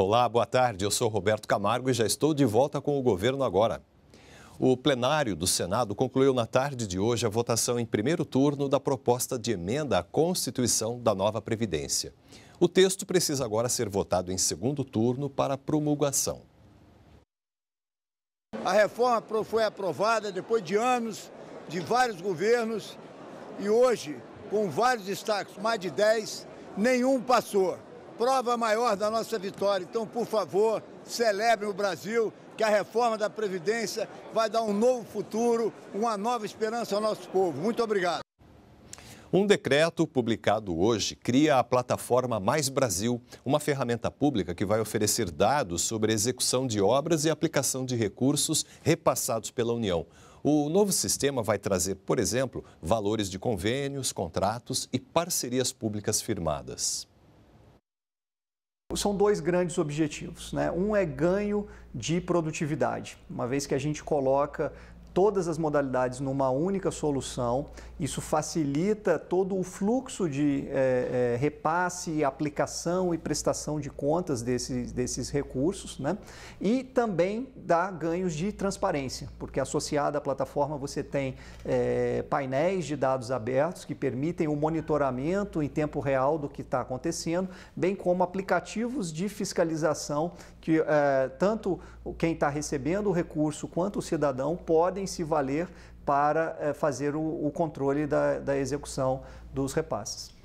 Olá, boa tarde. Eu sou Roberto Camargo e já estou de volta com o governo agora. O plenário do Senado concluiu na tarde de hoje a votação em primeiro turno da proposta de emenda à Constituição da nova Previdência. O texto precisa agora ser votado em segundo turno para promulgação. A reforma foi aprovada depois de anos de vários governos e hoje, com vários destaques, mais de 10, nenhum passou prova maior da nossa vitória. Então, por favor, celebrem o Brasil, que a reforma da Previdência vai dar um novo futuro, uma nova esperança ao nosso povo. Muito obrigado. Um decreto publicado hoje cria a plataforma Mais Brasil, uma ferramenta pública que vai oferecer dados sobre a execução de obras e aplicação de recursos repassados pela União. O novo sistema vai trazer, por exemplo, valores de convênios, contratos e parcerias públicas firmadas. São dois grandes objetivos. Né? Um é ganho de produtividade, uma vez que a gente coloca todas as modalidades numa única solução. Isso facilita todo o fluxo de é, é, repasse, aplicação e prestação de contas desses, desses recursos, né? E também dá ganhos de transparência, porque associada à plataforma você tem é, painéis de dados abertos que permitem o monitoramento em tempo real do que está acontecendo, bem como aplicativos de fiscalização que tanto quem está recebendo o recurso quanto o cidadão podem se valer para é, fazer o, o controle da, da execução dos repasses.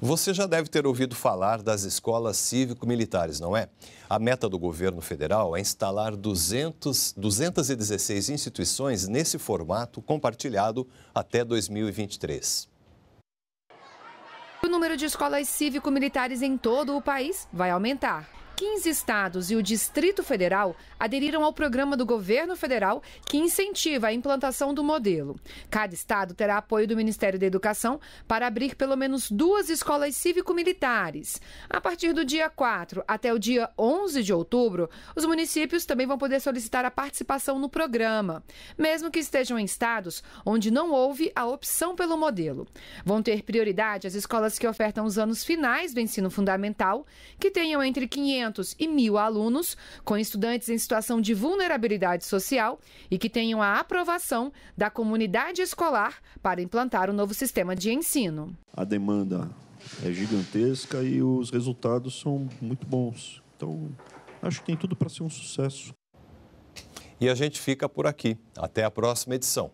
Você já deve ter ouvido falar das escolas cívico-militares, não é? A meta do governo federal é instalar 200, 216 instituições nesse formato compartilhado até 2023. O número de escolas cívico-militares em todo o país vai aumentar. 15 estados e o Distrito Federal aderiram ao programa do governo federal que incentiva a implantação do modelo. Cada estado terá apoio do Ministério da Educação para abrir pelo menos duas escolas cívico-militares. A partir do dia 4 até o dia 11 de outubro, os municípios também vão poder solicitar a participação no programa, mesmo que estejam em estados onde não houve a opção pelo modelo. Vão ter prioridade as escolas que ofertam os anos finais do ensino fundamental, que tenham entre 500 500 e 1.000 alunos com estudantes em situação de vulnerabilidade social e que tenham a aprovação da comunidade escolar para implantar o novo sistema de ensino. A demanda é gigantesca e os resultados são muito bons. Então, acho que tem tudo para ser um sucesso. E a gente fica por aqui. Até a próxima edição.